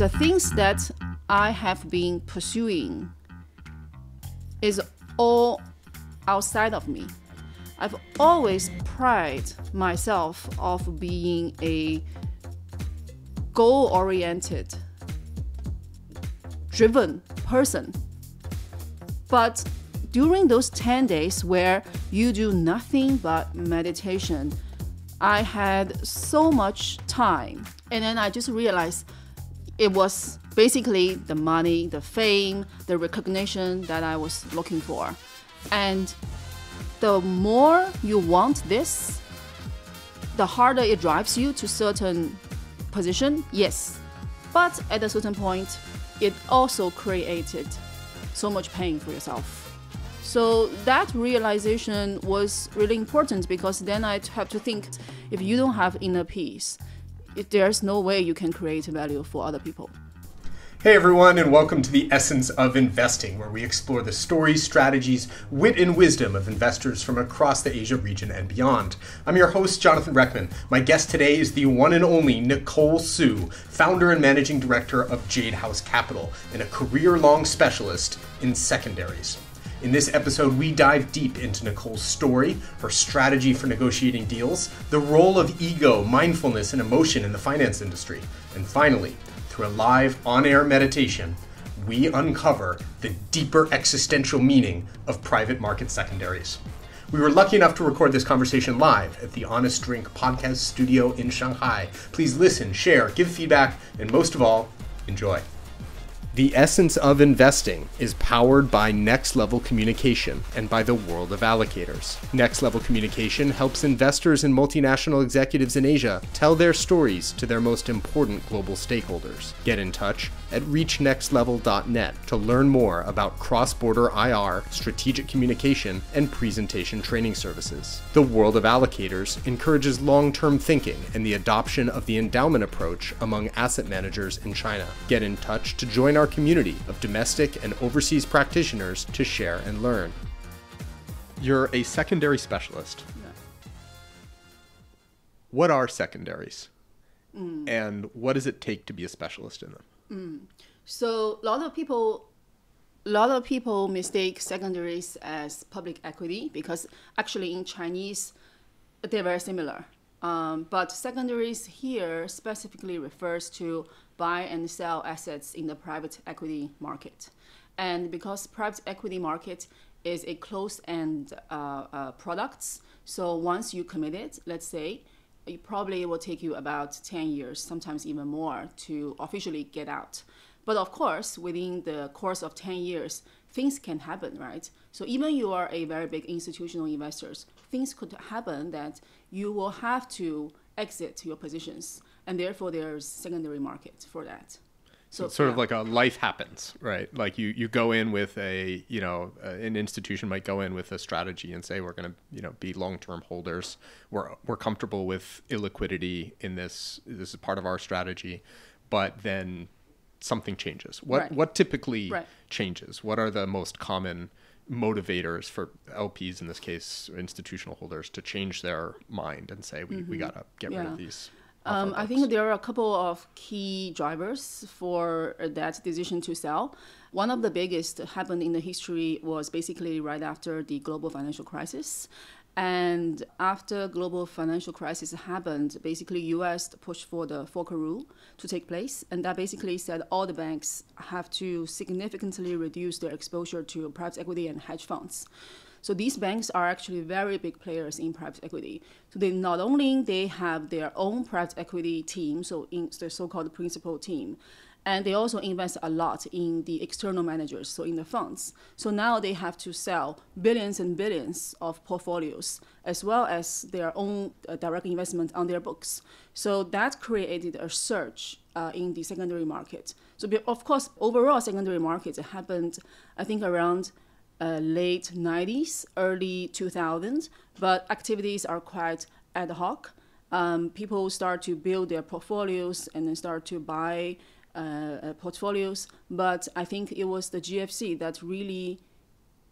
the things that I have been pursuing is all outside of me. I've always pride myself of being a goal-oriented, driven person. But during those 10 days where you do nothing but meditation, I had so much time. And then I just realized it was basically the money, the fame, the recognition that I was looking for. And the more you want this, the harder it drives you to certain position, yes. But at a certain point, it also created so much pain for yourself. So that realization was really important because then I have to think if you don't have inner peace, there's no way you can create value for other people. Hey everyone, and welcome to the Essence of Investing, where we explore the stories, strategies, wit, and wisdom of investors from across the Asia region and beyond. I'm your host, Jonathan Reckman. My guest today is the one and only Nicole Su, founder and managing director of Jadehouse Capital, and a career long specialist in secondaries. In this episode, we dive deep into Nicole's story, her strategy for negotiating deals, the role of ego, mindfulness, and emotion in the finance industry, and finally, through a live on air meditation, we uncover the deeper existential meaning of private market secondaries. We were lucky enough to record this conversation live at the Honest Drink podcast studio in Shanghai. Please listen, share, give feedback, and most of all, enjoy. The essence of investing is powered by Next Level Communication and by the world of allocators. Next Level Communication helps investors and multinational executives in Asia tell their stories to their most important global stakeholders. Get in touch at reachnextlevel.net to learn more about cross border IR, strategic communication, and presentation training services. The world of allocators encourages long term thinking and the adoption of the endowment approach among asset managers in China. Get in touch to join our community of domestic and overseas practitioners to share and learn. You're a secondary specialist. Yeah. What are secondaries? And what does it take to be a specialist in them? So a lot of people, a lot of people mistake secondaries as public equity because actually in Chinese, they're very similar. Um, but secondaries here specifically refers to buy and sell assets in the private equity market, and because private equity market is a closed-end uh, uh, products, so once you commit it, let's say, it probably will take you about 10 years, sometimes even more, to officially get out. But of course, within the course of 10 years, things can happen, right? So even you are a very big institutional investors, things could happen that you will have to exit your positions, and therefore there's secondary market for that. So It's sort of like a life happens, right? Like you, you go in with a, you know, uh, an institution might go in with a strategy and say we're going to, you know, be long-term holders. We're we're comfortable with illiquidity in this. This is part of our strategy, but then something changes. What Right. what typically Right. changes? What are the most common motivators for LPs in this case, institutional holders, to change their mind and say we, we got to get rid Mm-hmm. Of these? Um, I think there are a couple of key drivers for that decision to sell. One of the biggest happened in the history was basically right after the global financial crisis. And after global financial crisis happened, basically U.S. pushed for the Volcker rule to take place, and that basically said all the banks have to significantly reduce their exposure to private equity and hedge funds. So these banks are actually very big players in private equity. So they not only they have their own private equity team, so in the so-called principal team, and they also invest a lot in the external managers, so in the funds. So now they have to sell billions and billions of portfolios, as well as their own uh, direct investment on their books. So that created a surge uh, in the secondary market. So of course, overall secondary market happened, I think, around uh, late 90s, early 2000s, but activities are quite ad hoc. Um, people start to build their portfolios and then start to buy uh, uh, portfolios. But I think it was the GFC that really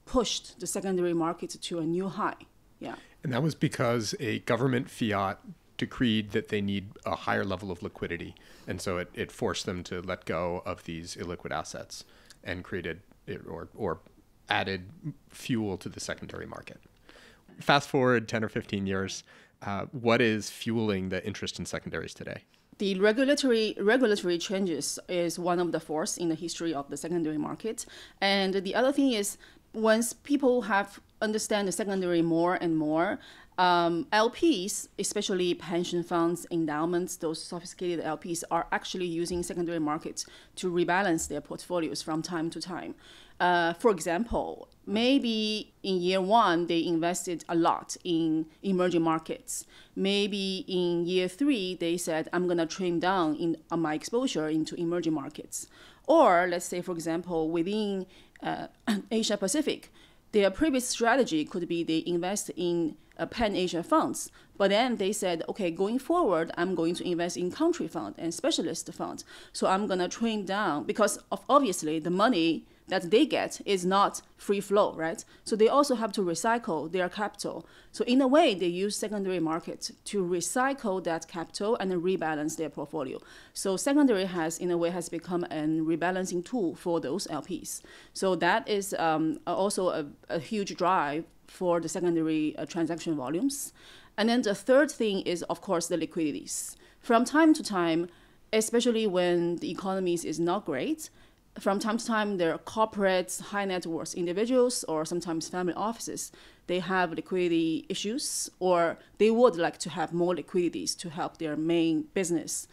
pushed the secondary market to a new high. Yeah. And that was because a government fiat decreed that they need a higher level of liquidity. And so it, it forced them to let go of these illiquid assets and created or, or added fuel to the secondary market. Fast forward 10 or 15 years, uh, what is fueling the interest in secondaries today? The regulatory regulatory changes is one of the force in the history of the secondary market, and the other thing is once people have understand the secondary more and more, um, LPs, especially pension funds, endowments, those sophisticated LPs, are actually using secondary markets to rebalance their portfolios from time to time. Uh, for example, maybe in year one they invested a lot in emerging markets. Maybe in year three they said, "I'm gonna trim down in my exposure into emerging markets." Or let's say, for example, within uh, Asia Pacific, their previous strategy could be they invest in uh, pan Asia funds, but then they said, okay, going forward, I'm going to invest in country fund and specialist funds. So I'm gonna trim down because of obviously the money that they get is not free flow, right? So they also have to recycle their capital. So in a way, they use secondary market to recycle that capital and rebalance their portfolio. So secondary has, in a way, has become a rebalancing tool for those LPs. So that is um, also a, a, huge drive for the secondary uh, transaction volumes. And then the third thing is, of course, the liquidities. From time to time, especially when the economy is not great, from time to time, there are corporates, high net worth individuals, or sometimes family offices. They have liquidity issues, or they would like to have more liquidities to help their main business,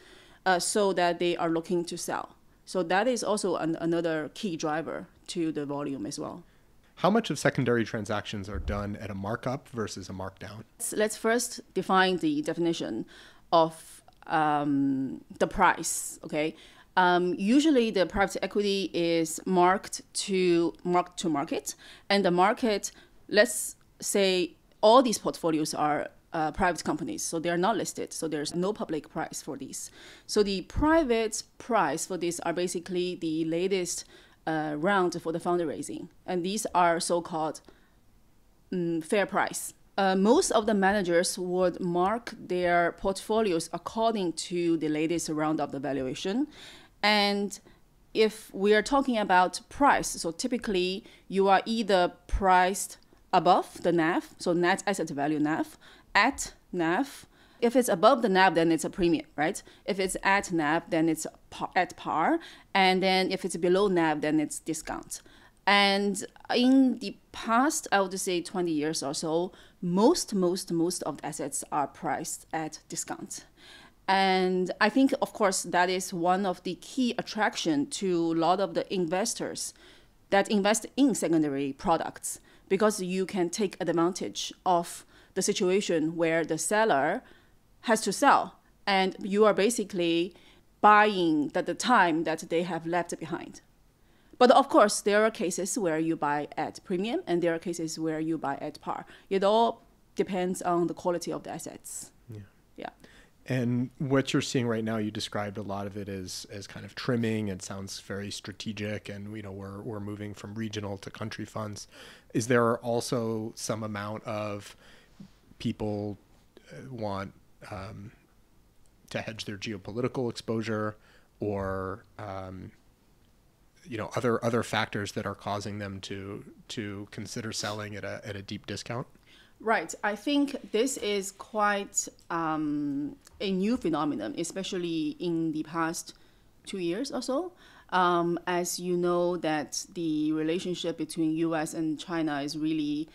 uh, so that they are looking to sell. So that is also an, another key driver to the volume as well. How much of secondary transactions are done at a markup versus a markdown? Let's first define the definition of um, the price. Okay, um, usually, the private equity is marked to mark to market, and the market, let's say, all these portfolios are uh, private companies, so they are not listed, so there's no public price for these. So the private price for these are basically the latest uh, round for the fundraising, and these are so-called um, fair price. Uh, most of the managers would mark their portfolios according to the latest round of the valuation and if we are talking about price, so typically you are either priced above the NAV, so net asset value NAV, at NAV. If it's above the NAV, then it's a premium, right? If it's at NAV, then it's at par. And then if it's below NAV, then it's discount. And in the past, I would say 20 years or so, most, most, most of the assets are priced at discount. And I think, of course, that is one of the key attraction to a lot of the investors that invest in secondary products because you can take advantage of the situation where the seller has to sell and you are basically buying at the time that they have left behind. But of course, there are cases where you buy at premium and there are cases where you buy at par. It all depends on the quality of the assets. And what you're seeing right now, you described a lot of it as as kind of trimming. It sounds very strategic, and you know we're we're moving from regional to country funds. Is there also some amount of people uh, want um, to hedge their geopolitical exposure, or um, you know other other factors that are causing them to to consider selling at a at a deep discount? Right. I think this is quite um, a new phenomenon, especially in the past two years or so. Um, as you know, that the relationship between U.S. and China is really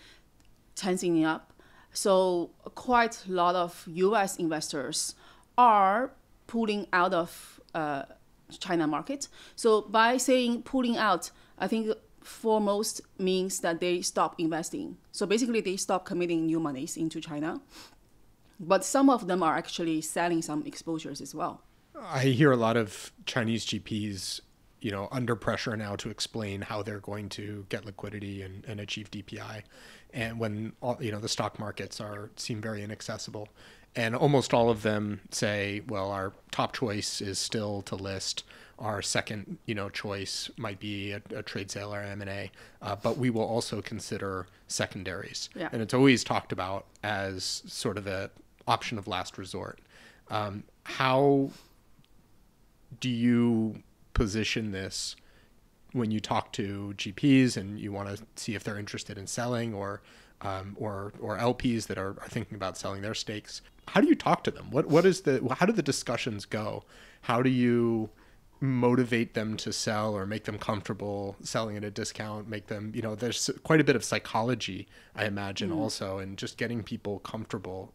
tensing up. So quite a lot of U.S. investors are pulling out of uh, China market. So by saying pulling out, I think foremost means that they stop investing. So basically, they stop committing new monies into China. But some of them are actually selling some exposures as well. I hear a lot of Chinese GPs, you know, under pressure now to explain how they're going to get liquidity and, and achieve DPI, and when all, you know the stock markets are seem very inaccessible, and almost all of them say, well, our top choice is still to list our second, you know, choice might be a, a trade sale or M and A, uh, but we will also consider secondaries. Yeah. And it's always talked about as sort of the option of last resort. Um, how do you position this when you talk to GPs and you want to see if they're interested in selling or um, or or LPs that are, are thinking about selling their stakes? How do you talk to them? What what is the how do the discussions go? How do you motivate them to sell or make them comfortable selling at a discount make them you know there's quite a bit of psychology i imagine mm. also and just getting people comfortable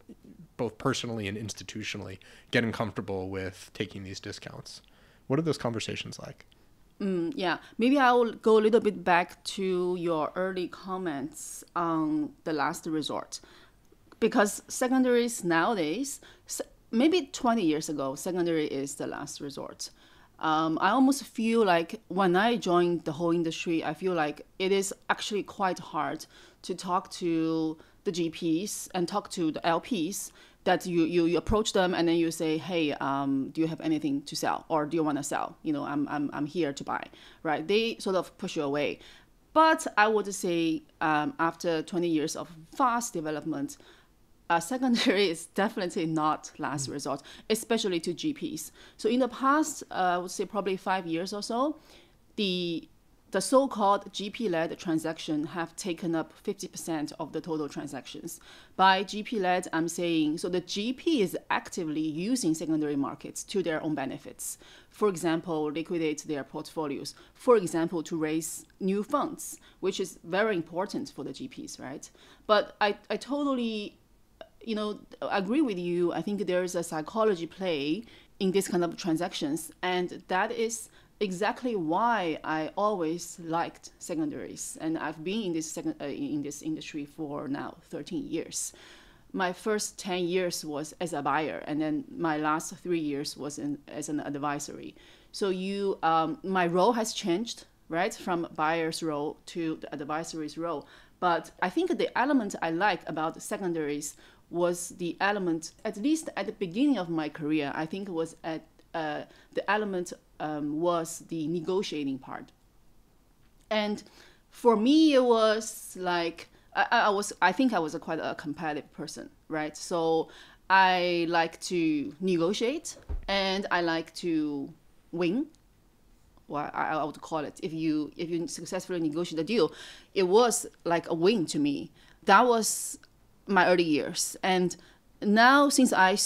both personally and institutionally getting comfortable with taking these discounts what are those conversations like Mm, yeah, maybe I will go a little bit back to your early comments on the last resort. Because secondaries nowadays, maybe 20 years ago, secondary is the last resort um, I almost feel like when I joined the whole industry, I feel like it is actually quite hard to talk to the GPs and talk to the LPs that you, you, you approach them and then you say, hey, um, do you have anything to sell or do you want to sell? You know, I'm, I'm, I'm here to buy, right? They sort of push you away. But I would say um, after 20 years of fast development, uh, secondary is definitely not last mm. resort, especially to GPs. So in the past, uh, I would say probably five years or so, the the so-called GP-led transaction have taken up 50% of the total transactions. By GP-led, I'm saying so the GP is actively using secondary markets to their own benefits. For example, liquidate their portfolios. For example, to raise new funds, which is very important for the GPs, right? But I, I totally you know, agree with you. I think there is a psychology play in this kind of transactions, and that is exactly why I always liked secondaries, and I've been in this second uh, in this industry for now 13 years. My first 10 years was as a buyer, and then my last three years was in, as an advisory. So you, um, my role has changed, right, from buyer's role to the advisory's role. But I think the element I like about secondaries was the element, at least at the beginning of my career, I think it was at uh, the element um, was the negotiating part. And for me, it was like I, I was. I think I was a quite a competitive person, right? So I like to negotiate, and I like to win. Well, I, I would call it. If you if you successfully negotiate a deal, it was like a win to me. That was my early years. And now since I,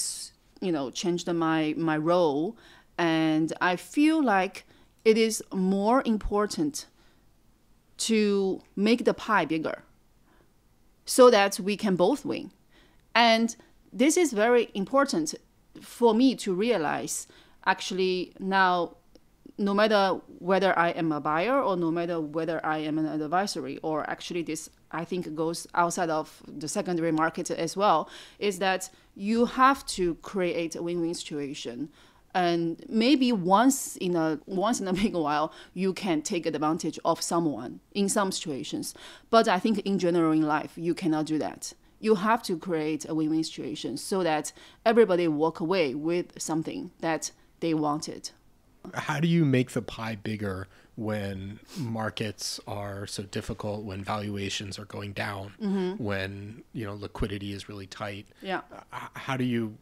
you know, changed my, my role and I feel like it is more important to make the pie bigger so that we can both win. And this is very important for me to realize actually now no matter whether I am a buyer or no matter whether I am an advisory, or actually this I think goes outside of the secondary market as well, is that you have to create a win-win situation. And maybe once in a once in a big while you can take advantage of someone in some situations. But I think in general in life you cannot do that. You have to create a win-win situation so that everybody walk away with something that they wanted how do you make the pie bigger when markets are so difficult when valuations are going down mm-hmm. when you know liquidity is really tight? Yeah. How do you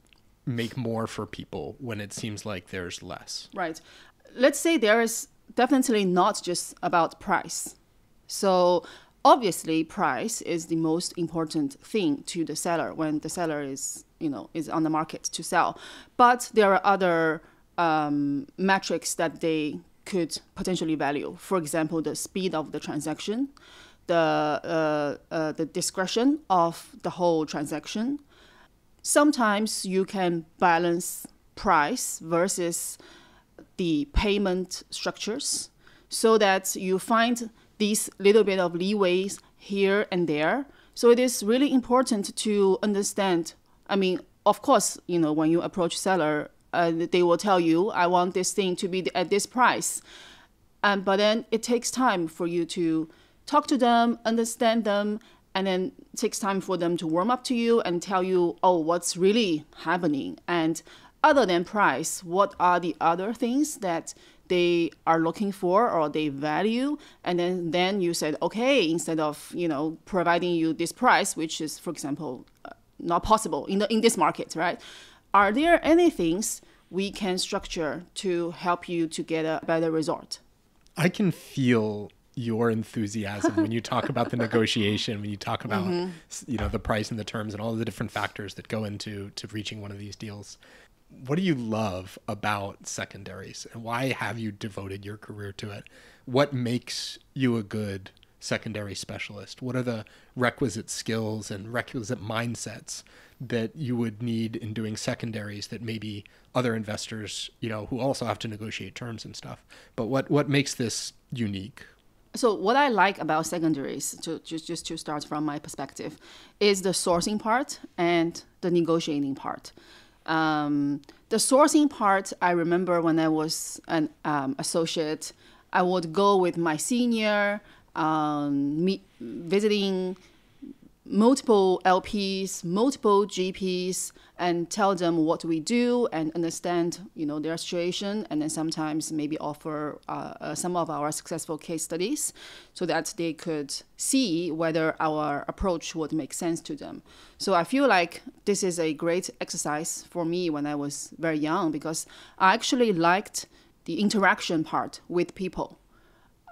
make more for people when it seems like there's less? Right. Let's say there is definitely not just about price. So obviously price is the most important thing to the seller when the seller is you know is on the market to sell. But there are other um, metrics that they could potentially value. For example, the speed of the transaction, the uh, uh, the discretion of the whole transaction. Sometimes you can balance price versus the payment structures so that you find these little bit of leeways here and there. So it is really important to understand. I mean, of course, you know, when you approach seller, uh, they will tell you, I want this thing to be at this price. Um, but then it takes time for you to talk to them, understand them, and then it takes time for them to warm up to you and tell you, oh, what's really happening. And other than price, what are the other things that they are looking for or they value and then then you said okay instead of you know providing you this price which is for example not possible in the in this market, right? Are there any things we can structure to help you to get a better result? I can feel your enthusiasm when you talk about the negotiation, when you talk about mm-hmm. you know the price and the terms and all the different factors that go into to reaching one of these deals. What do you love about secondaries and why have you devoted your career to it? What makes you a good secondary specialist? What are the requisite skills and requisite mindsets that you would need in doing secondaries that maybe other investors, you know, who also have to negotiate terms and stuff. But what what makes this unique? So what I like about secondaries, to just just to start from my perspective, is the sourcing part and the negotiating part. Um, the sourcing part, I remember when I was an um, associate, I would go with my senior, um, meet, visiting multiple LPs, multiple GPs, and tell them what we do and understand, you know, their situation, and then sometimes maybe offer uh, uh, some of our successful case studies, so that they could see whether our approach would make sense to them. So I feel like this is a great exercise for me when I was very young because I actually liked the interaction part with people.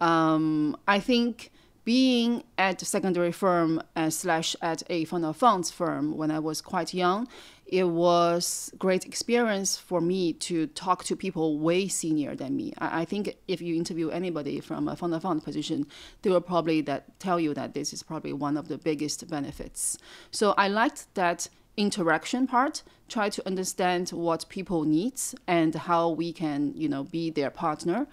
Um, I think being at a secondary firm uh, slash at a fund of funds firm when I was quite young, it was great experience for me to talk to people way senior than me. I, I think if you interview anybody from a fund of fund position, they will probably that tell you that this is probably one of the biggest benefits. So I liked that interaction part try to understand what people needs and how we can you know be their partner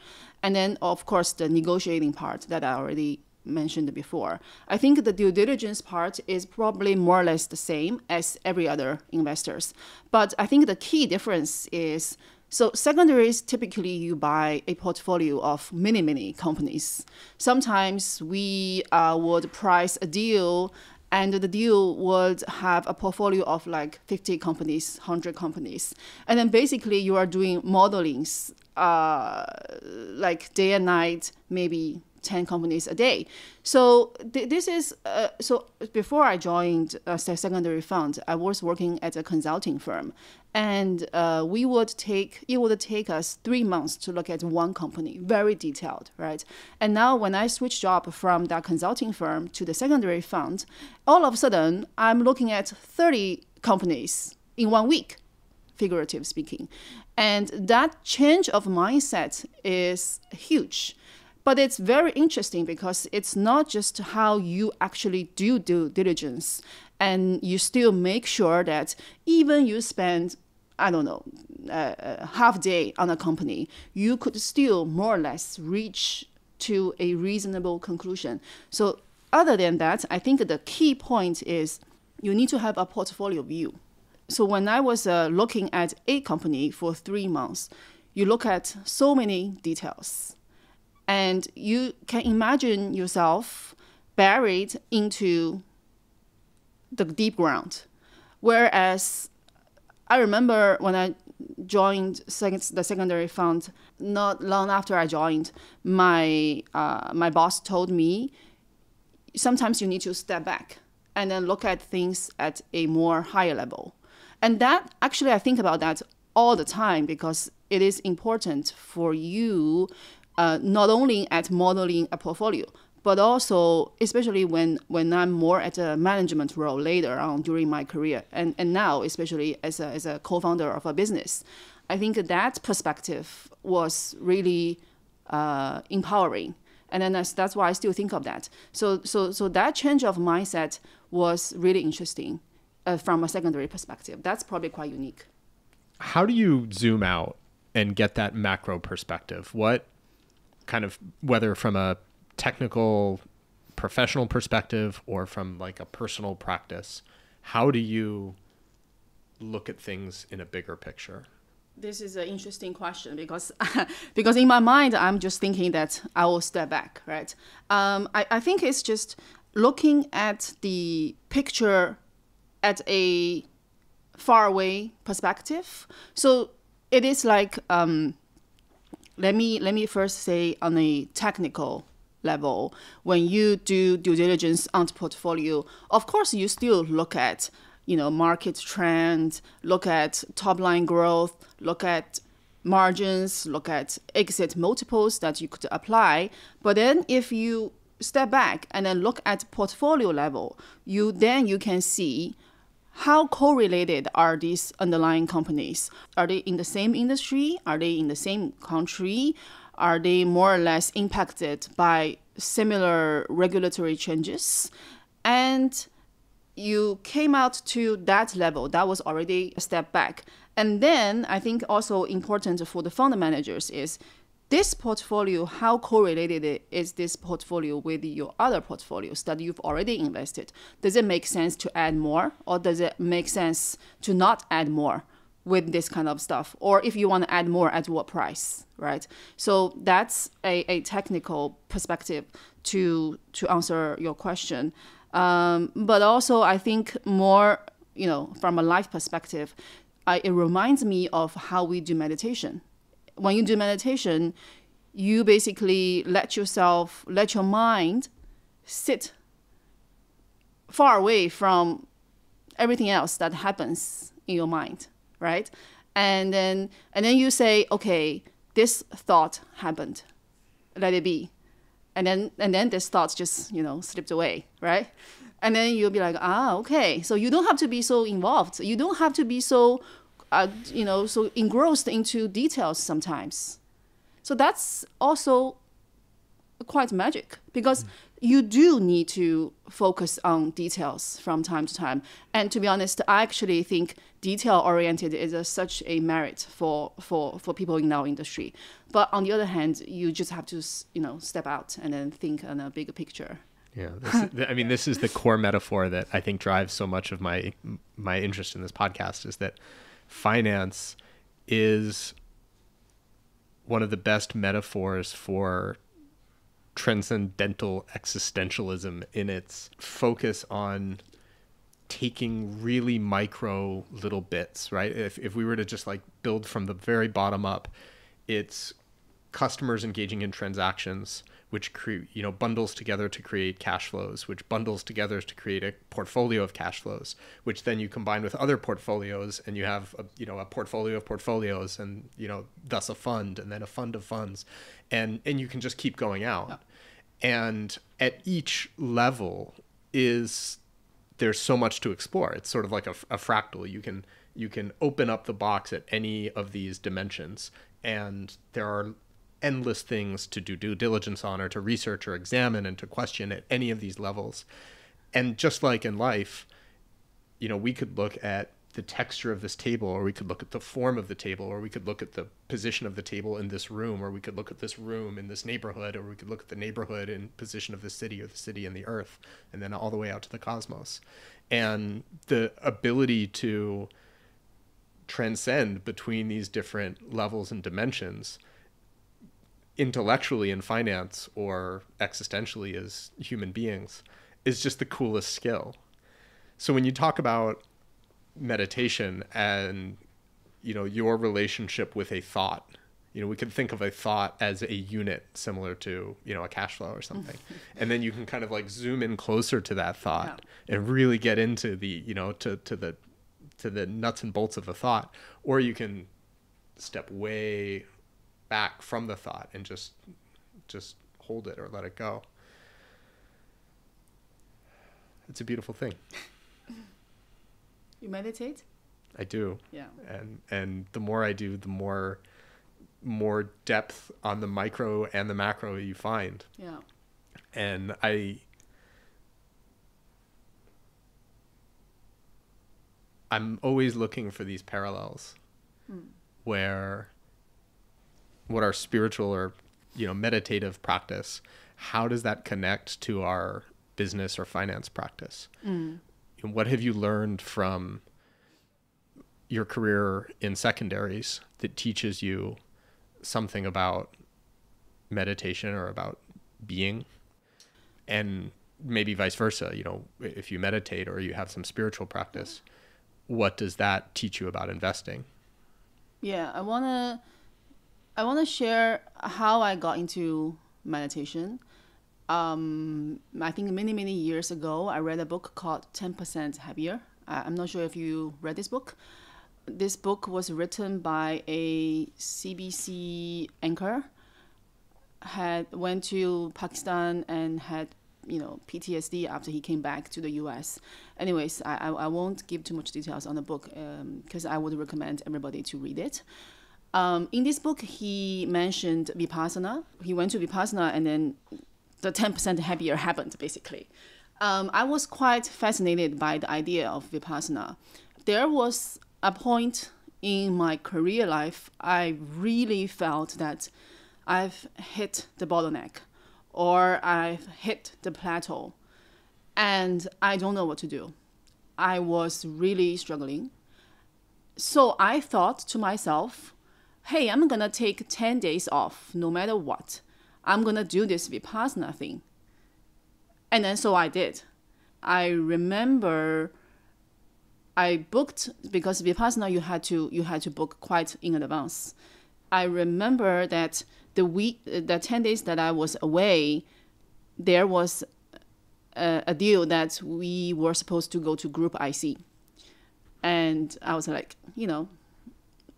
and then of course the negotiating part that i already mentioned before. I think the due diligence part is probably more or less the same as every other investors. But I think the key difference is so secondaries typically you buy a portfolio of many many companies. Sometimes we uh, would price a deal and the deal would have a portfolio of like 50 companies 100 companies and then basically you are doing modelings uh, like day and night maybe 10 companies a day. So th- this is, uh, so before I joined a secondary fund, I was working at a consulting firm. And uh, we would take, it would take us three months to look at one company, very detailed, right? And now when I switch job from that consulting firm to the secondary fund, all of a sudden I'm looking at 30 companies in one week, figurative speaking. And that change of mindset is huge but it's very interesting because it's not just how you actually do due diligence, and you still make sure that even you spend, I don't know, a half day on a company, you could still more or less reach to a reasonable conclusion. So other than that, I think the key point is you need to have a portfolio view. So when I was uh, looking at a company for three months, you look at so many details and you can imagine yourself buried into the deep ground. Whereas I remember when I joined the secondary fund, not long after I joined, my uh, my boss told me sometimes you need to step back and then look at things at a more higher level. And that actually I think about that all the time because it is important for you uh, not only at modeling a portfolio, but also especially when when I'm more at a management role later on during my career, and, and now especially as a, as a co-founder of a business, I think that perspective was really uh, empowering, and then that's, that's why I still think of that. So so so that change of mindset was really interesting uh, from a secondary perspective. That's probably quite unique. How do you zoom out and get that macro perspective? What kind of whether from a technical professional perspective or from like a personal practice how do you look at things in a bigger picture? This is an interesting question because because in my mind i'm just thinking that i will step back right? Um, I, I think it's just looking at the picture at a far away perspective. So it is like um, let me let me first say on a technical level, when you do due diligence on the portfolio, of course you still look at you know market trend, look at top line growth, look at margins, look at exit multiples that you could apply. But then if you step back and then look at portfolio level, you then you can see how correlated are these underlying companies? Are they in the same industry? Are they in the same country? Are they more or less impacted by similar regulatory changes? And you came out to that level, that was already a step back. And then I think also important for the fund managers is this portfolio, how correlated is this portfolio with your other portfolios that you've already invested? Does it make sense to add more or does it make sense to not add more? with this kind of stuff or if you want to add more at what price right so that's a, a technical perspective to to answer your question um, but also i think more you know from a life perspective I, it reminds me of how we do meditation when you do meditation, you basically let yourself, let your mind sit far away from everything else that happens in your mind, right? And then and then you say, okay, this thought happened. Let it be. And then and then this thought just, you know, slipped away, right? And then you'll be like, ah, okay. So you don't have to be so involved. You don't have to be so uh, you know, so engrossed into details sometimes. So that's also quite magic because mm. you do need to focus on details from time to time. And to be honest, I actually think detail oriented is a, such a merit for, for, for people in our industry. But on the other hand, you just have to you know step out and then think on a bigger picture. Yeah, this, I mean, this is the core metaphor that I think drives so much of my my interest in this podcast is that finance is one of the best metaphors for transcendental existentialism in its focus on taking really micro little bits, right? If, if we were to just like build from the very bottom up, it's customers engaging in transactions which cre- you know bundles together to create cash flows, which bundles together to create a portfolio of cash flows, which then you combine with other portfolios, and you have a, you know a portfolio of portfolios, and you know thus a fund, and then a fund of funds, and and you can just keep going out, yeah. and at each level is there's so much to explore. It's sort of like a, a fractal. You can you can open up the box at any of these dimensions, and there are endless things to do due diligence on or to research or examine and to question at any of these levels. And just like in life, you know, we could look at the texture of this table, or we could look at the form of the table, or we could look at the position of the table in this room, or we could look at this room in this neighborhood, or we could look at the neighborhood and position of the city or the city and the earth, and then all the way out to the cosmos. And the ability to transcend between these different levels and dimensions intellectually in finance or existentially as human beings is just the coolest skill. So when you talk about meditation and you know your relationship with a thought, you know we could think of a thought as a unit similar to you know a cash flow or something, and then you can kind of like zoom in closer to that thought yeah. and really get into the you know to to the to the nuts and bolts of the thought, or you can step way back from the thought and just just hold it or let it go. It's a beautiful thing. You meditate? I do. Yeah. And and the more I do, the more more depth on the micro and the macro you find. Yeah. And I I'm always looking for these parallels mm. where what our spiritual or you know meditative practice how does that connect to our business or finance practice? Mm. and what have you learned from your career in secondaries that teaches you something about meditation or about being? And maybe vice versa you know if you meditate or you have some spiritual practice what does that teach you about investing? Yeah i want to I want to share how I got into meditation. Um, I think many, many years ago, I read a book called 10% Happier. I'm not sure if you read this book. This book was written by a CBC anchor. Had went to Pakistan and had you know PTSD after he came back to the U.S. Anyways, I I, won't give too much details on the book because um, I would recommend everybody to read it. Um, in this book, he mentioned vipassana. He went to vipassana, and then the ten percent happier happened basically. Um, I was quite fascinated by the idea of vipassana. There was a point in my career life I really felt that I've hit the bottleneck or I've hit the plateau and I don't know what to do. I was really struggling. So I thought to myself, hey, I'm gonna take 10 days off no matter what. I'm gonna do this Vipassana thing. And then so I did. I remember I booked because Vipassana you had to you had to book quite in advance. I remember that the week, the 10 days that I was away, there was a, a deal that we were supposed to go to Group IC. And I was like, you know,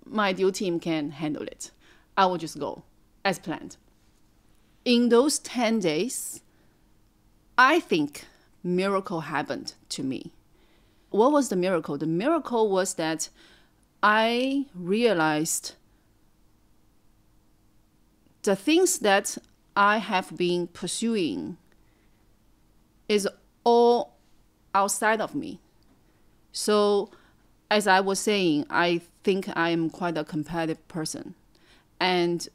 my deal team can handle it. I will just go as planned. In those 10 days, I think miracle happened to me. What was the miracle? The miracle was that I realized the things that I have been pursuing is all outside of me. So, as I was saying, I think I am quite a competitive person. And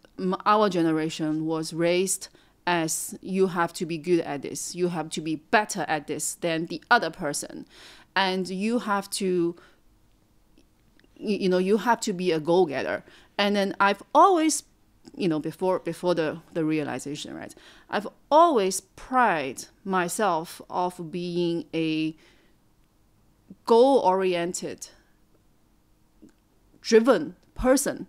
our generation was raised as you have to be good at this, you have to be better at this than the other person. And you have to, you know, you have to be a goal getter. And then I've always you know before before the the realization right i've always pride myself of being a goal oriented driven person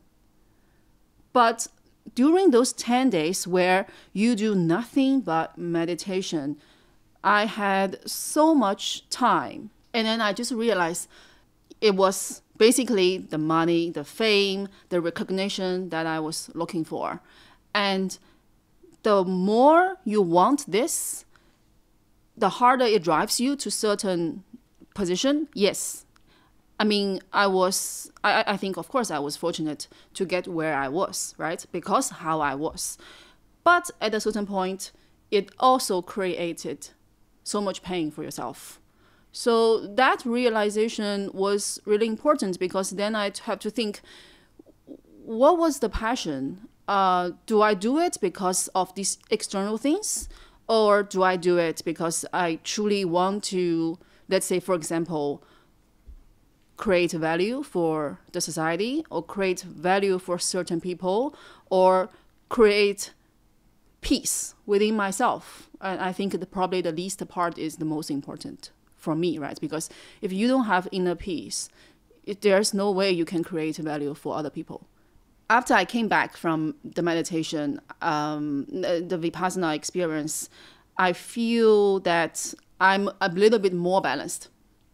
but during those 10 days where you do nothing but meditation i had so much time and then i just realized it was basically the money, the fame, the recognition that I was looking for. And the more you want this, the harder it drives you to certain position. Yes. I mean, I was, I, I think, of course, I was fortunate to get where I was, right? Because how I was. But at a certain point, it also created so much pain for yourself so that realization was really important because then I have to think, what was the passion? Uh, do I do it because of these external things, or do I do it because I truly want to, let's say, for example, create value for the society, or create value for certain people, or create peace within myself? And I think the, probably the least part is the most important for me, right? Because if you don't have inner peace, it, there's no way you can create value for other people. After I came back from the meditation, um, the Vipassana experience, I feel that I'm a little bit more balanced.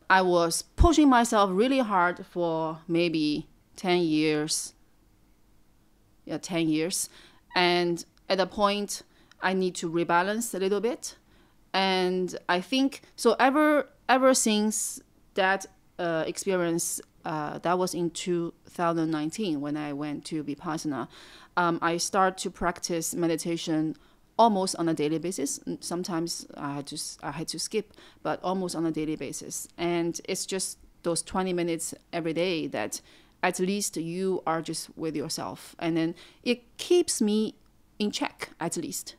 I was pushing myself really hard for maybe 10 years. Yeah, 10 years. And at a point, I need to rebalance a little bit. And I think so ever ever since that uh, experience, uh, that was in 2019 when I went to Vipassana, um, I start to practice meditation almost on a daily basis. Sometimes I had to I had to skip, but almost on a daily basis. And it's just those 20 minutes every day that at least you are just with yourself, and then it keeps me in check at least.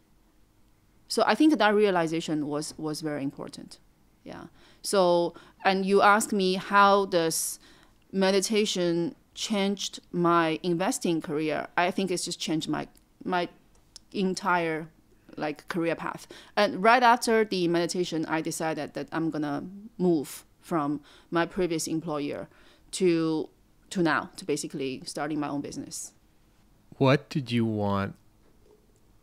So I think that realization was was very important. Yeah. So, and you ask me how does meditation changed my investing career? I think it's just changed my my entire like career path. And right after the meditation, I decided that I'm gonna move from my previous employer to to now to basically starting my own business. What did you want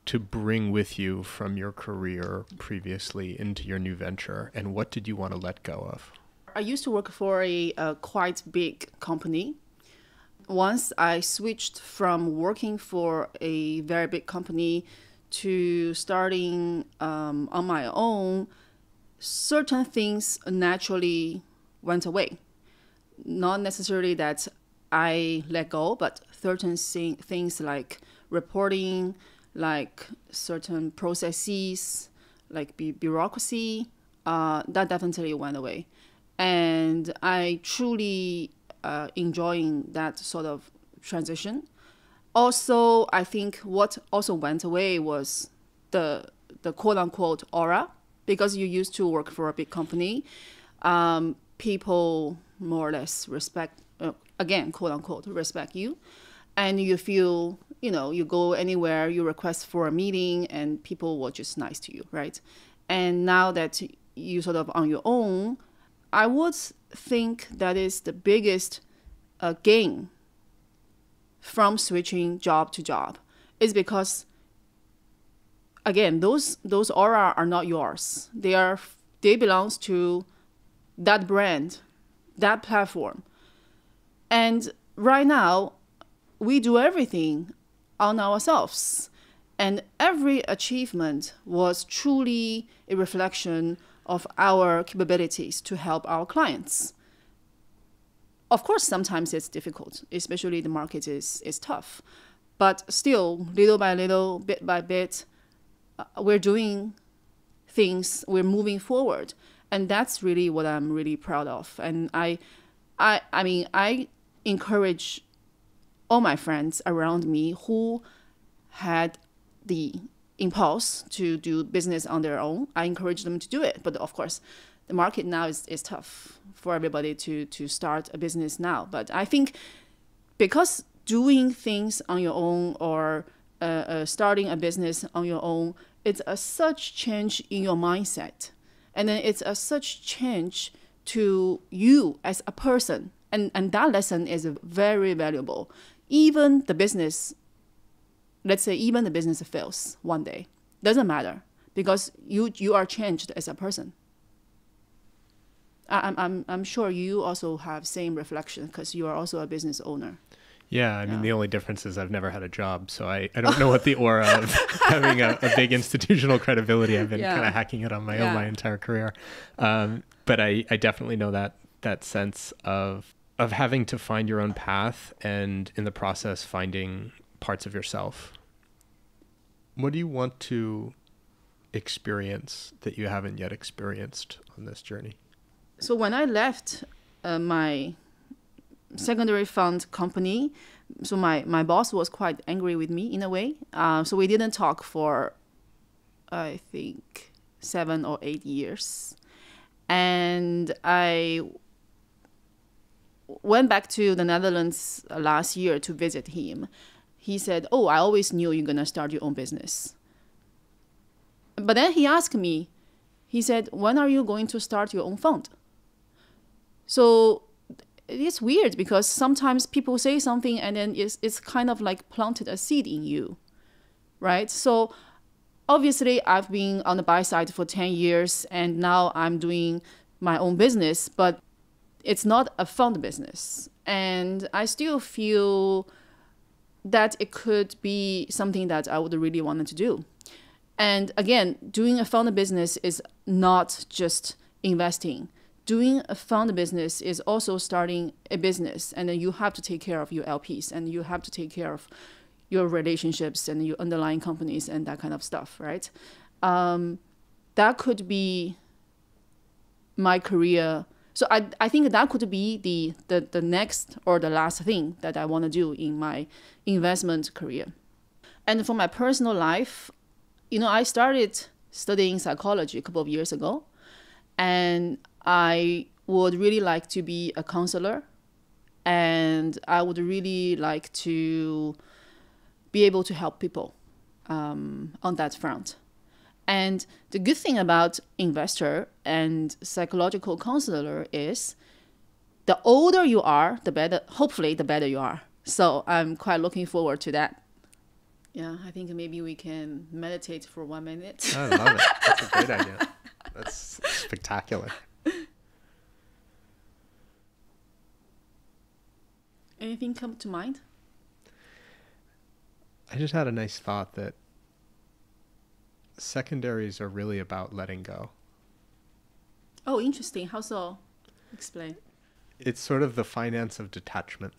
to bring with you from your career previously into your new venture and what did you want to let go of I used to work for a, a quite big company. Once I switched from working for a very big company to starting um, on my own, certain things naturally went away. Not necessarily that I let go, but certain thing, things like reporting, like certain processes, like bu- bureaucracy, uh, that definitely went away. And I truly uh, enjoying that sort of transition. Also, I think what also went away was the the quote unquote aura because you used to work for a big company. Um, people more or less respect uh, again quote unquote respect you, and you feel you know you go anywhere you request for a meeting and people were just nice to you right and now that you sort of on your own i would think that is the biggest uh, gain from switching job to job. Is because again those those aura are not yours. They are they belongs to that brand that platform. And right now we do everything on ourselves. And every achievement was truly a reflection of our capabilities to help our clients of course sometimes it's difficult especially the market is, is tough. But still little by little bit by bit uh, we're doing things we're moving forward. And that's really what i'm really proud of. And i i i mean i encourage all my friends around me who had the impulse to do business on their own. I encourage them to do it. But of course the market now is, is tough for everybody to to start a business now. But i think because doing things on your own or uh, uh, starting a business on your own it's a such change in your mindset. And then it's a such change to you as a person. And and that lesson is very valuable. Even the business let's say even the business fails one day doesn't matter. Because you you are changed as a person I'm, I'm, I'm sure you also have same reflection because you are also a business owner Yeah, I mean, Yeah. the only difference is I've never had a job, so I, I don't know what the aura of having a, a big institutional credibility. I've been Yeah. kind of hacking it on my Yeah. own my entire career, um, but I, I definitely know that that sense of of having to find your own path and in the process finding parts of yourself. What do you want to experience that you haven't yet experienced on this journey? So when I left uh, my secondary fund company, so my, my boss was quite angry with me in a way. Uh, so we didn't talk for, I think, seven or eight years. And I went back to the Netherlands uh, last year to visit him. He said, Oh, I always knew you're going to start your own business. But then he asked me, he said, When are you going to start your own fund? So it's weird because sometimes people say something and then it's, it's kind of like planted a seed in you, right? So obviously, I've been on the buy side for 10 years and now I'm doing my own business, but it's not a fund business. And I still feel that it could be something that I would really want to do. And again, doing a fund business is not just investing. Doing a fund business is also starting a business, and then you have to take care of your LPs and you have to take care of your relationships and your underlying companies and that kind of stuff, right? Um, that could be my career. So I, I think that could be the, the, the next or the last thing that I want to do in my investment career. And for my personal life, you know, I started studying psychology a couple of years ago, and I would really like to be a counselor, and I would really like to be able to help people um, on that front. And the good thing about investor and psychological counselor is the older you are, the better, hopefully, the better you are. So I'm quite looking forward to that. Yeah, I think maybe we can meditate for one minute. I love it. That's a great idea. That's spectacular. Anything come to mind? I just had a nice thought that secondaries are really about letting go. Oh, interesting. How so? Explain. It's sort of the finance of detachment.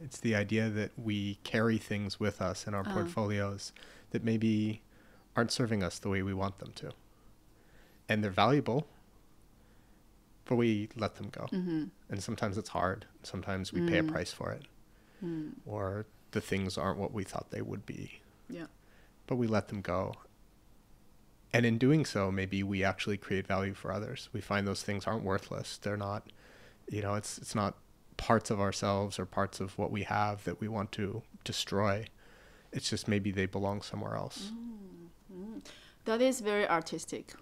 It's the idea that we carry things with us in our Oh. portfolios that maybe aren't serving us the way we want them to. And they're valuable, but we let them go. Mm-hmm. And sometimes it's hard. Sometimes we pay a Mm. price for it. Mm. Or the things aren't what we thought they would be. Yeah. but we let them go. And in doing so, maybe we actually create value for others. We find those things aren't worthless. They're not, you know, it's it's not parts of ourselves or parts of what we have that we want to destroy. It's just maybe they belong somewhere else. That is very artistic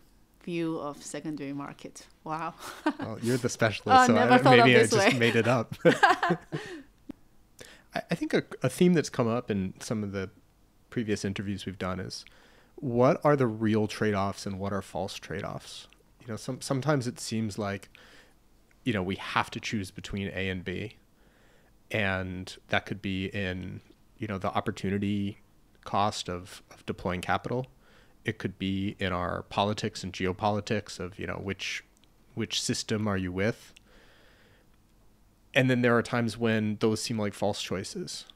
view of secondary market. Wow. well, you're the specialist, Oh, so I, maybe I just way. made it up. I, I think a, a theme that's come up in some of the previous interviews we've done is what are the real trade-offs and what are false trade-offs? You know, some sometimes it seems like you know we have to choose between A and B, and that could be in you know the opportunity cost of, of deploying capital. It could be in our politics and geopolitics of you know which which system are you with. And then there are times when those seem like false choices,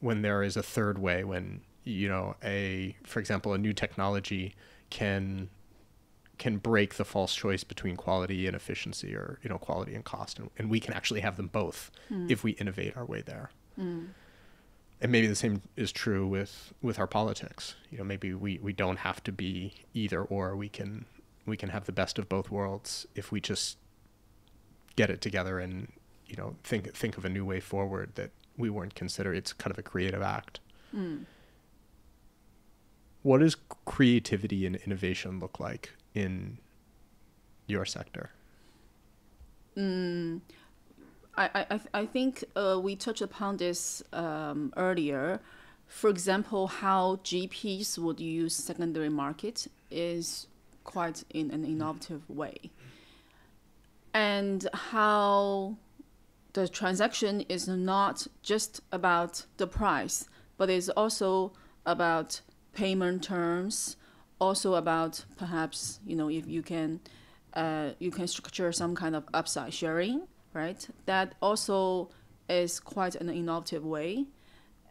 when there is a third way, when you know a for example a new technology can can break the false choice between quality and efficiency or you know quality and cost and, and we can actually have them both hmm. if we innovate our way there hmm. And maybe the same is true with with our politics. You know maybe we we don't have to be either or. We can we can have the best of both worlds if we just get it together and you know think think of a new way forward that we weren't considered. It's kind of a creative act. Hmm. What does creativity and innovation look like in your sector? I, I, I- I think uh, we touched upon this um, earlier. For example, how GPs would use secondary market is quite in an innovative way. And how the transaction is not just about the price, but is also about payment terms, also about perhaps, you know, if you can uh, you can structure some kind of upside sharing, right? That also is quite an innovative way.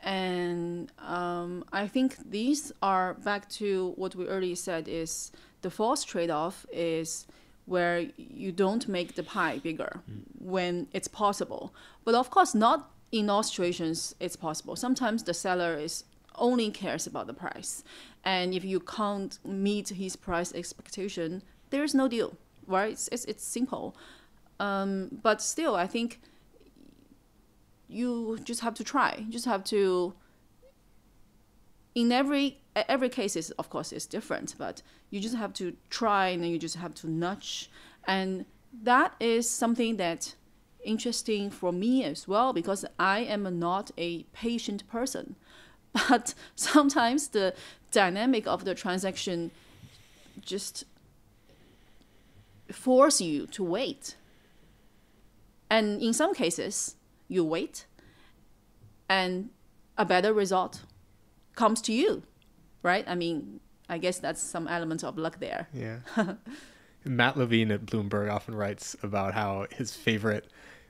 And um, I think these are back to what we earlier said is the false trade-off is where you don't make the pie bigger when it's possible. But of course, not in all situations it's possible. Sometimes the seller is only cares about the price, and if you can't meet his price expectation, there's no deal, right? It's it's, it's simple. Um, but still, I think you just have to try. You just have to. In every every case is of course is different, but you just have to try and you just have to nudge, and that is something that interesting for me as well because I am not a patient person, but sometimes the dynamic of the transaction just force you to wait. And in some cases, you wait, and a better result comes to you, right? I mean, I guess that's some element of luck there. Yeah. Matt Levine at Bloomberg often writes about how his favorite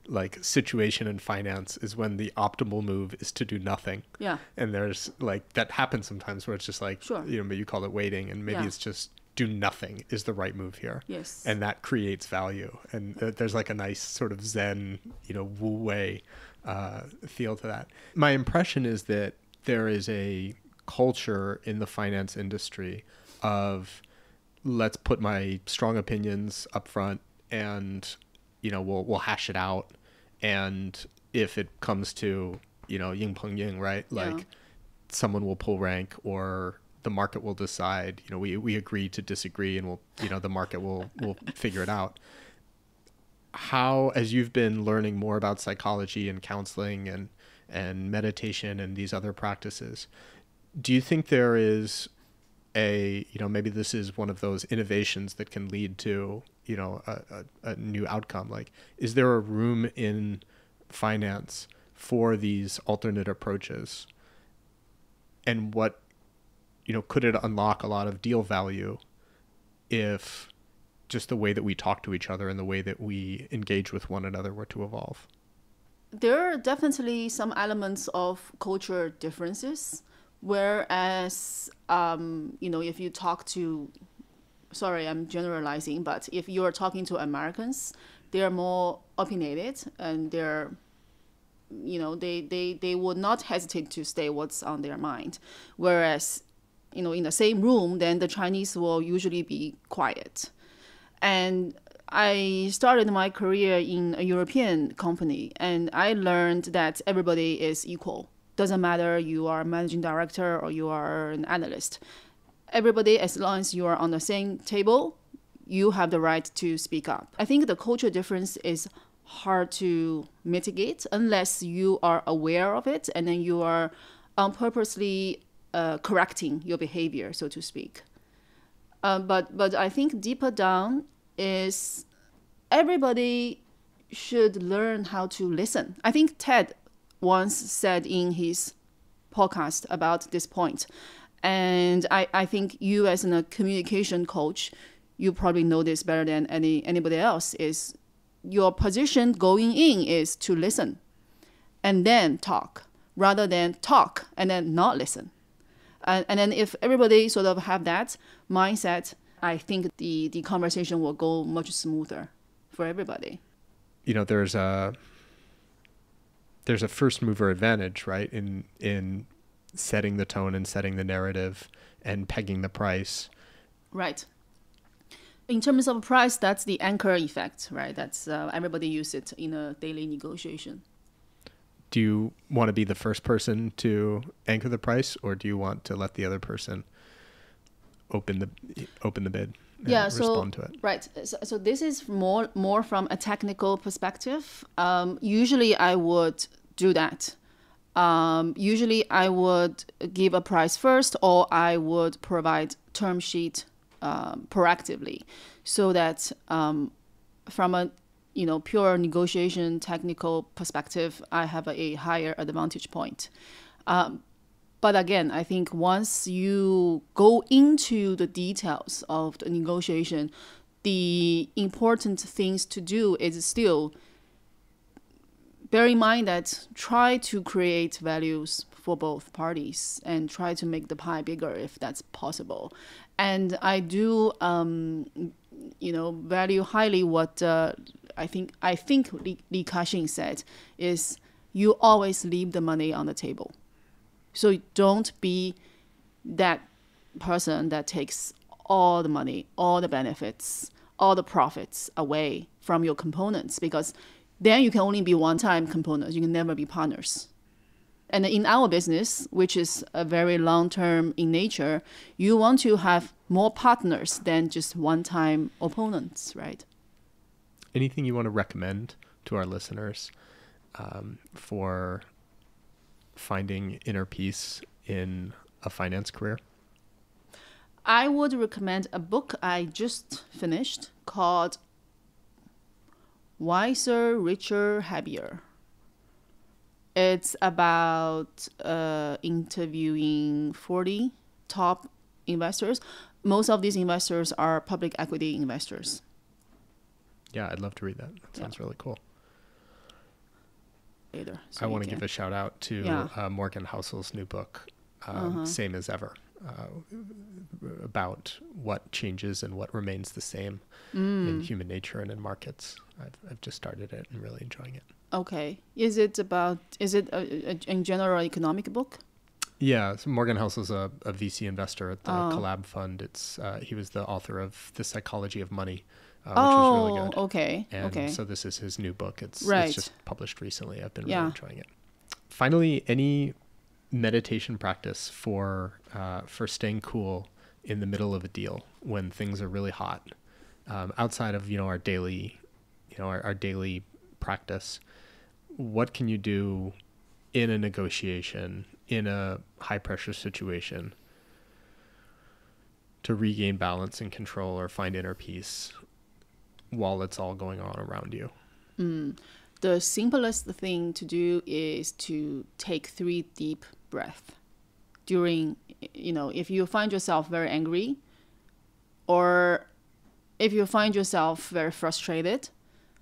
like situation in finance is when the optimal move is to do nothing. Yeah. And there's like that happens sometimes where it's just like Sure. you know, maybe you call it waiting and maybe Yeah. it's just do nothing is the right move here. Yes. And that creates value. And there's like a nice sort of zen, you know, wu wei uh, feel to that. My impression is that there is a culture in the finance industry of let's put my strong opinions up front and you know we'll we'll hash it out and if it comes to you know ying peng ying right Yeah. like someone will pull rank or the market will decide you know we we agree to disagree and we'll you know the market will will figure it out. How as you've been learning more about psychology and counseling and and meditation and these other practices do you think there is a you know maybe this is one of those innovations that can lead to you know a, a, a new outcome? Like is there a room in finance for these alternate approaches? And what you know could it unlock a lot of deal value if just the way that we talk to each other and the way that we engage with one another were to evolve? There are definitely some elements of culture differences whereas um, you know if you talk to sorry i'm generalizing but if you're talking to americans they're more opinionated and they're you know they, they they would not hesitate to say what's on their mind. Whereas you know in the same room then the chinese will usually be quiet. And i started my career in a european company and i learned that everybody is equal. Doesn't matter you are a managing director or you are an analyst. Everybody as long as you are on the same table you have the right to speak up. I think the culture difference is hard to mitigate unless you are aware of it and then you are um, purposely uh, correcting your behavior, so to speak. Uh, but but I think deeper down is everybody should learn how to listen. I think Ted once said in his podcast about this point, and I, I think you as a communication coach, you probably know this better than any anybody else. Is your position going in is to listen and then talk rather than talk and then not listen. And, and then if everybody sort of have that mindset, I think the, the conversation will go much smoother for everybody. You know, there's a there's a first mover advantage, right? In in setting the tone and setting the narrative and pegging the price. Right in terms of price, that's the anchor effect, right? That's uh, everybody use it in a daily negotiation. Do you want to be the first person to anchor the price, or do you want to let the other person open the open the bid? yeah, so right. So, so this is more more from a technical perspective. Um, usually, I would do that. Um, usually, I would give a price first, or I would provide term sheet um, proactively, so that um, from a you know pure negotiation technical perspective, I have a, higher advantage point. Um, but again, I think once you go into the details of the negotiation, the important things to do is still bear in mind that try to create values for both parties and try to make the pie bigger if that's possible and I do, um, you know, value highly what uh, I think I think Li, Li Ka-shing said is you always leave the money on the table. So don't be that person that takes all the money, all the benefits, all the profits away from your components because then you can only be one-time components. You can never be partners. And in our business, which is a very long term in nature, you want to have more partners than just one time opponents, right? Anything you want to recommend to our listeners um, for finding inner peace in a finance career? I would recommend a book I just finished called Wiser, Richer, Happier it's about uh, interviewing 40 top investors. Most of these investors are public equity investors. Yeah, I'd love to read that. That sounds yeah. really cool. Later, so I want to give a shout out to yeah. uh, Morgan Housel's new book, um, uh-huh. Same as Ever, uh, about what changes and what remains the same mm. in human nature and in markets. I've, I've just started it and really enjoying it. Okay. Is it about, is it a, a, in general economic book? Yeah, so Morgan Housel is a, a VC investor at the oh. Collab Fund. It's uh, he was the author of The Psychology of Money, uh, which oh, was really good. okay, and okay. So this is his new book. It's right. it's just published recently. I've been really yeah. enjoying it. Finally, any meditation practice for uh, for staying cool in the middle of a deal when things are really hot, um, outside of you know our daily, you know our, our daily practice what can you do in a negotiation in a high pressure situation to regain balance and control or find inner peace while it's all going on around you mm. the simplest thing to do is to take three deep breaths during, you know, if you find yourself very angry or if you find yourself very frustrated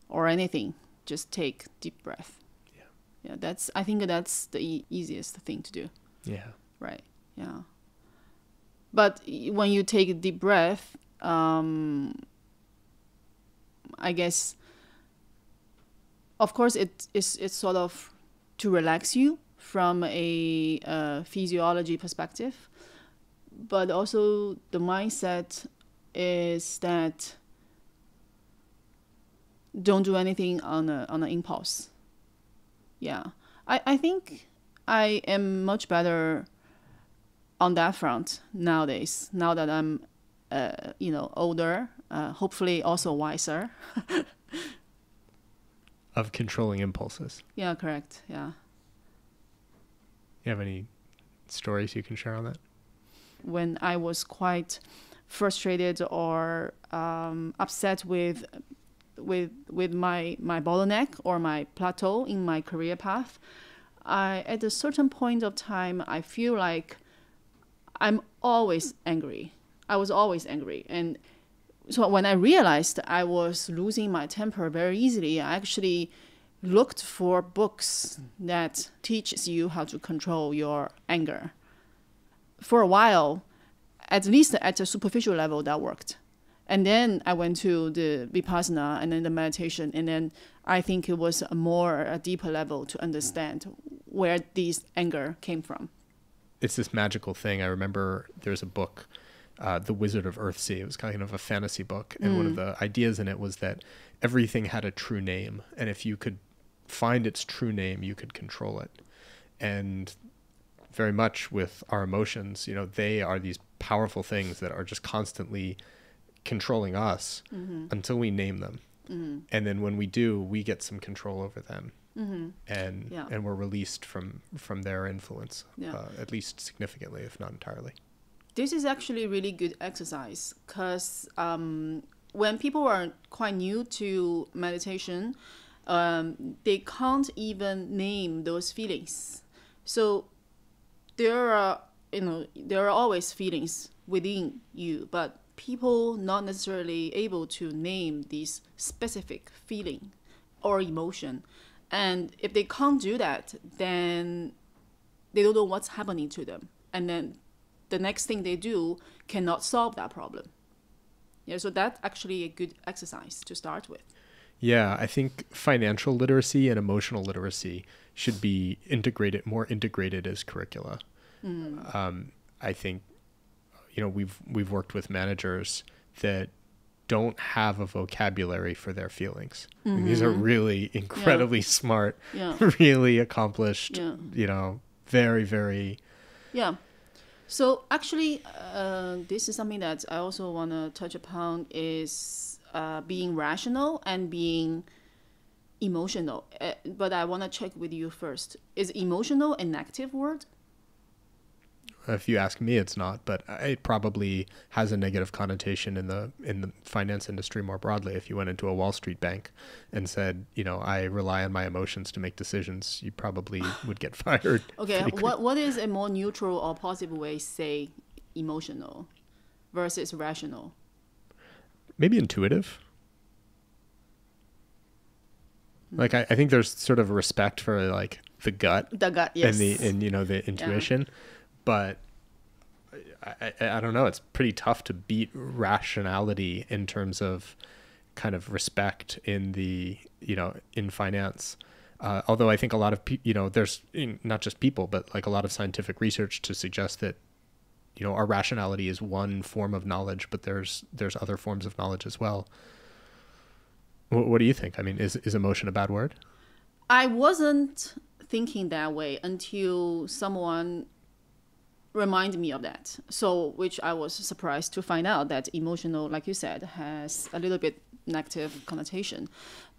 or anything, just take deep breath. Yeah. Yeah, that's I think that's the e- easiest thing to do. Yeah. Right. Yeah. But when you take a deep breath, um, I guess, of course, it is it's sort of to relax you from a uh, physiology perspective, but also the mindset is that don't do anything on a on an impulse. Yeah, I I think I am much better on that front nowadays. Now that I'm, uh, you know, older, uh, hopefully also wiser. Of controlling impulses. Yeah, correct. Yeah. You have any stories you can share on that? When I was quite frustrated or um, upset with with with my my bottleneck or my plateau in my career path, I at a certain point of time I feel like I'm always angry. I was always angry and so when I realized I was losing my temper very easily, I actually looked for books that teaches you how to control your anger. For a while, at least at a superficial level, that worked. And then I went to the vipassana and then the meditation, and then I think it was a more a deeper level to understand where this anger came from. It's this magical thing. I remember there's a book, uh, The Wizard of Earthsea. It was kind of a fantasy book, and one of the ideas in it was that everything had a true name, and if you could find its true name, you could control it. And very much with our emotions, you know, they are these powerful things that are just constantly controlling us until we name them. And then when we do, we get some control over them. And Yeah. and we're released from from their influence, Yeah. uh, at least significantly, if not entirely. This is actually really good exercise because um, when people are quite new to meditation, um, they can't even name those feelings. So there are you know there are always feelings within you, but people not necessarily able to name this specific feeling or emotion. And if they can't do that, then they don't know what's happening to them. And then the next thing they do cannot solve that problem. Yeah, so that's actually a good exercise to start with. Yeah, I think financial literacy and emotional literacy should be integrated, more integrated as curricula. Um, I think, you know, we've we've worked with managers that don't have a vocabulary for their feelings. I mean, these are really incredibly smart, Yeah. really accomplished. Yeah. You know, very very. Yeah. So actually, uh, this is something that I also want to touch upon is uh, being rational and being emotional. Uh, but I want to check with you first. Is emotional a negative word? If you ask me, it's not, but it probably has a negative connotation in the in the finance industry more broadly. If you went into a Wall Street bank and said, you know, I rely on my emotions to make decisions, you probably would get fired. Okay, what what is a more neutral or positive way say emotional versus rational? Maybe intuitive. Like I, I think there's sort of respect for like the gut The gut, yes. and the and you know the intuition, but I, I I don't know. It's pretty tough to beat rationality in terms of kind of respect in the you know in finance. Uh, although I think a lot of pe- you know there's not just people but like a lot of scientific research to suggest that you know our rationality is one form of knowledge, but there's there's other forms of knowledge as well. What, what do you think? I mean, is is emotion a bad word? I wasn't thinking that way until someone reminded me of that. So, which I was surprised to find out that emotional, like you said, has a little bit negative connotation.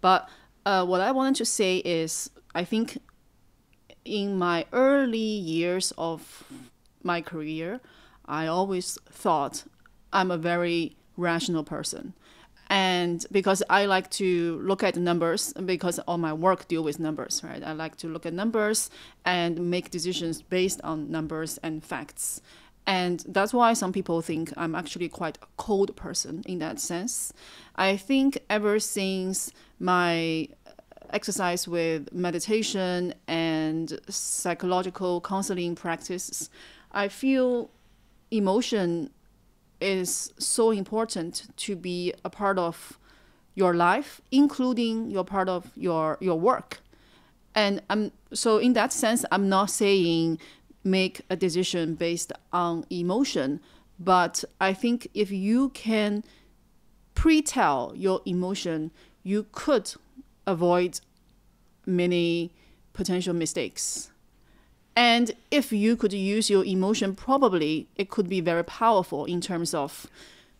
But uh, what I wanted to say is, I think in my early years of my career, I always thought I'm a very rational person. And because I like to look at numbers because all my work deal with numbers, right? I like to look at numbers and make decisions based on numbers and facts. And that's why some people think I'm actually quite a cold person in that sense. I think ever since my exercise with meditation and psychological counseling practices, I feel emotion is so important to be a part of your life, including your part of your your work. And I'm so in that sense, I'm not saying make a decision based on emotion, but I think if you can pre-tell your emotion, you could avoid many potential mistakes. And if you could use your emotion, probably it could be very powerful in terms of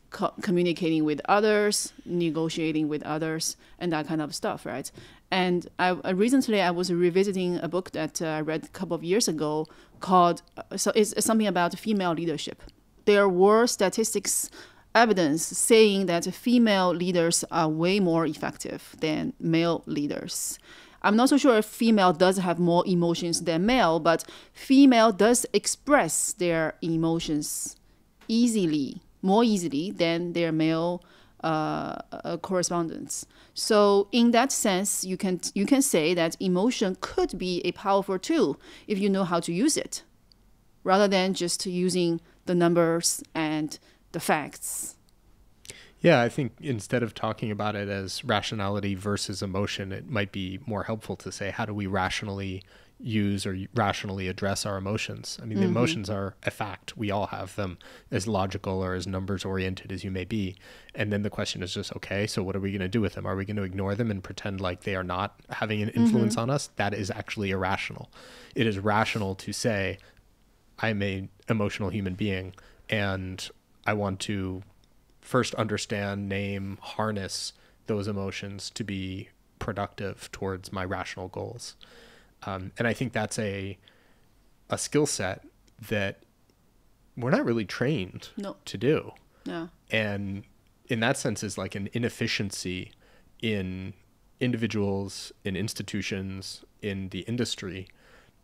co- communicating with others, negotiating with others, and that kind of stuff, right? And I, I recently I was revisiting a book that uh, I read a couple of years ago called uh, so it's something about female leadership. There were statistics evidence saying that female leaders are way more effective than male leaders. I'm not so sure if female does have more emotions than male, but female does express their emotions easily, more easily than their male uh, uh, correspondents. So in that sense, you can you can say that emotion could be a powerful tool if you know how to use it, rather than just using the numbers and the facts. Yeah, I think instead of talking about it as rationality versus emotion, it might be more helpful to say, how do we rationally use or rationally address our emotions? I mean, mm-hmm. the emotions are a fact. We all have them as logical or as numbers oriented as you may be. And then the question is just, okay, so what are we going to do with them? Are we going to ignore them and pretend like they are not having an influence mm-hmm. on us? That is actually irrational. It is rational to say, I'm a emotional human being and I want to first understand, name, harness those emotions to be productive towards my rational goals. Um, and I think that's a a skill set that we're not really trained no. to do. Yeah. And in that sense is like an inefficiency in individuals, in institutions, in the industry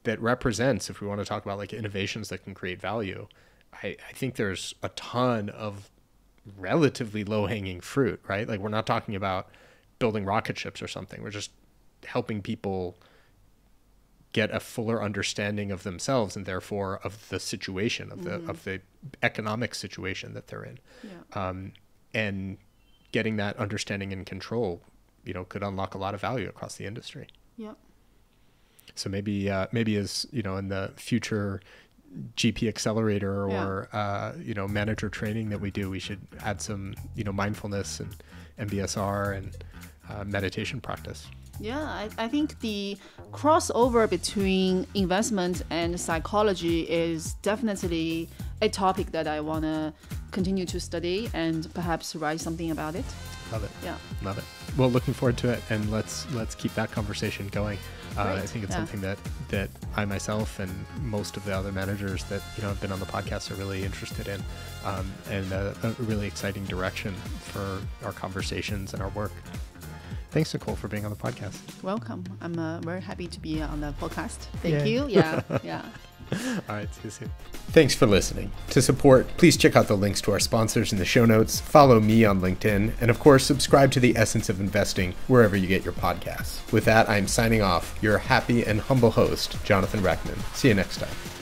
that represents, if we want to talk about like innovations that can create value, I, I think there's a ton of relatively low hanging fruit, right? Like we're not talking about building rocket ships or something. We're just helping people get a fuller understanding of themselves and therefore of the situation of the mm-hmm. of the economic situation that they're in. Yeah. Um, and getting that understanding and control, you know, could unlock a lot of value across the industry. Yep. So maybe uh, maybe as you know in the future GP accelerator or yeah. uh, you know manager training that we do, we should add some you know mindfulness and MBSR and uh, meditation practice. Yeah, I, I think the crossover between investment and psychology is definitely a topic that I want to continue to study and perhaps write something about it. Love it. Yeah. Love it. Well, looking forward to it, and let's let's keep that conversation going. Uh, I think it's yeah. something that that I myself and most of the other managers that you know have been on the podcast are really interested in, um, and a, a, really exciting direction for our conversations and our work. Thanks, Nicole, for being on the podcast. Welcome. I'm uh, very happy to be on the podcast. Thank Yay. you. Yeah, yeah. All right, see you soon. Thanks for listening. To support, please check out the links to our sponsors in the show notes, follow me on LinkedIn, and of course, subscribe to the Essence of Investing wherever you get your podcasts. With that, I'm signing off, your happy and humble host, Jonathan Reckman. See you next time.